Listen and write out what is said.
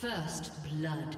First blood.